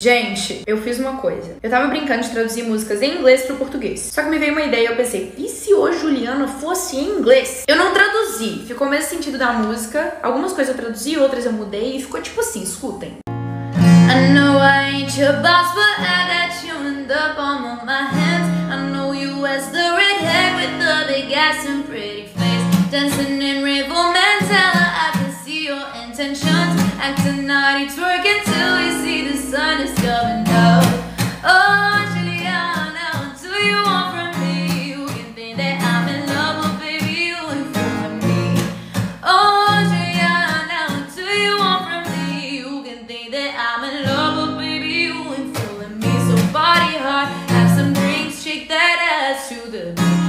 Gente, eu fiz uma coisa. Eu tava brincando de traduzir músicas em inglês pro português. Só que me veio uma ideia e eu pensei, e se hoje Juliana fosse em inglês? Eu não traduzi, ficou o mesmo sentido da música. Algumas coisas eu traduzi, outras eu mudei e ficou tipo assim, escutem. I know I ain't your boss, but I got you in the palm of my hands. I know you as the red hair with the big ass and pretty face. Dancing in Rainbow Mandela, I can see your intentions. Acting naughty, twerking I'm in love, but baby, you ain't fooling me. So party hard, have some drinks, shake that ass to the beat.